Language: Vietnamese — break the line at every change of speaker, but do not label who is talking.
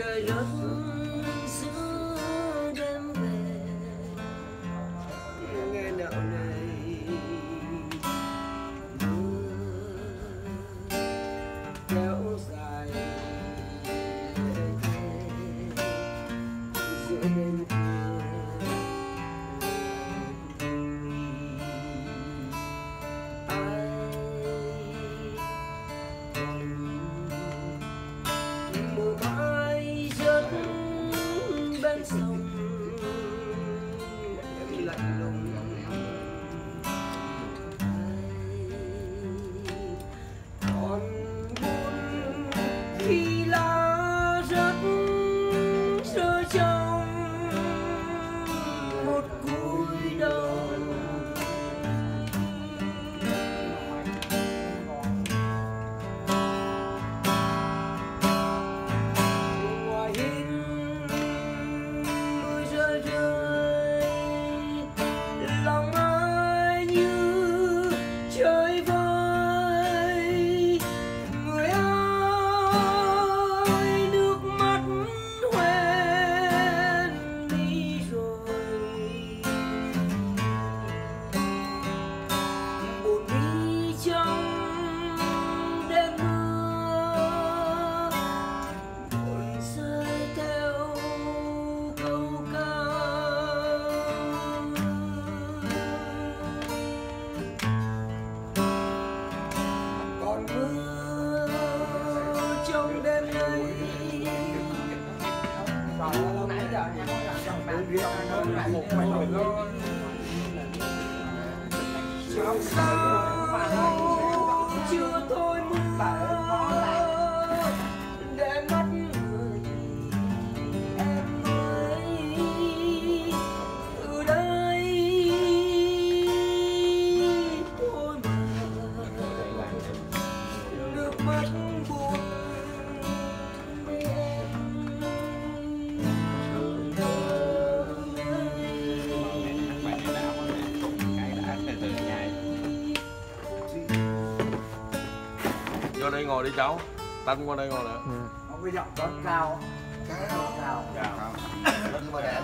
treasure. sao chưa thôi muốn đây
ngồi đi cháu. Tanh qua đây ngồi nè. Ừ.
Không có giọng cao. Cao. Cao.
Cao.
Nhưng mà đẹp.